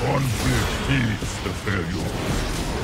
Conflict feeds the failure.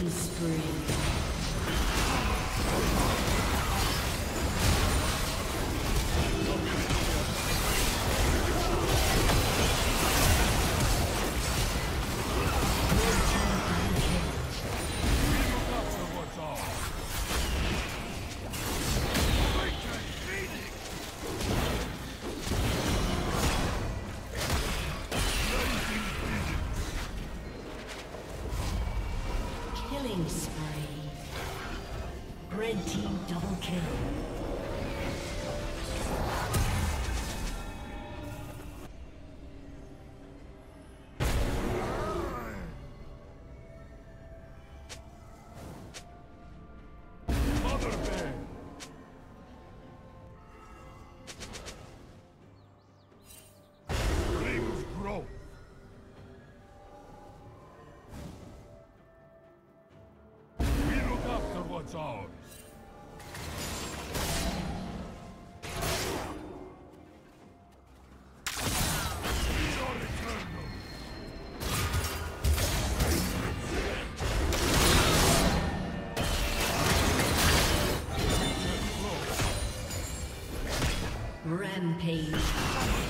Killing spree. kill. Rampage.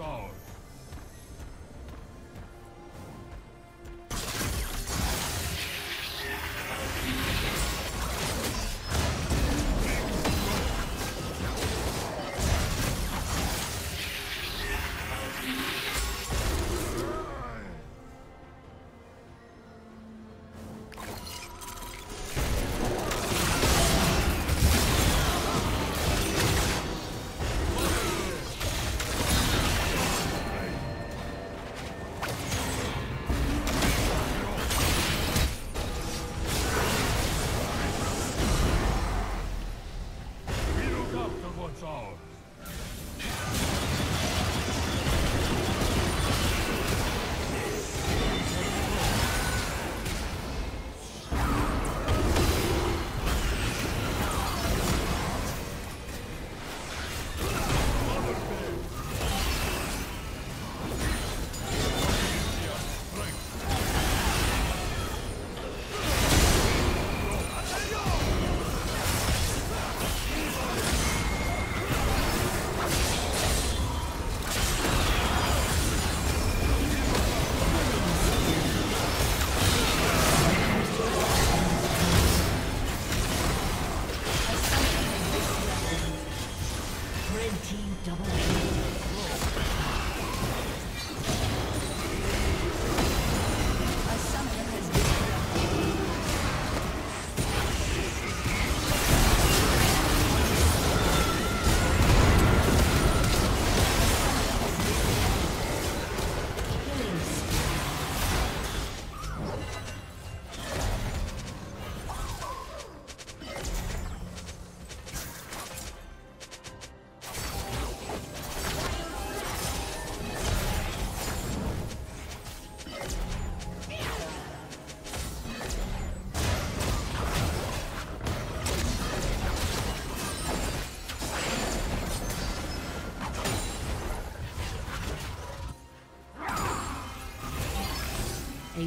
A